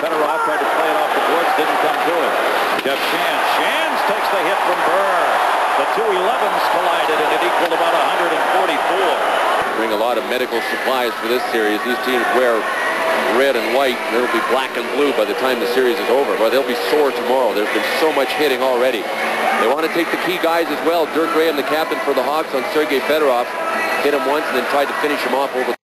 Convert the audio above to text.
Fedorov tried to play it off the boards, didn't come to it. Jeff Shantz. Shantz takes the hit from Burr. The two 11s collided and it equaled about 144. Bring a lot of medical supplies for this series. These teams wear red and white, and it'll be black and blue by the time the series is over. But they'll be sore tomorrow. There's been so much hitting already. They want to take the key guys as well. Dirk Graham, the captain for the Hawks, on Sergei Fedorov, hit him once and then tried to finish him off over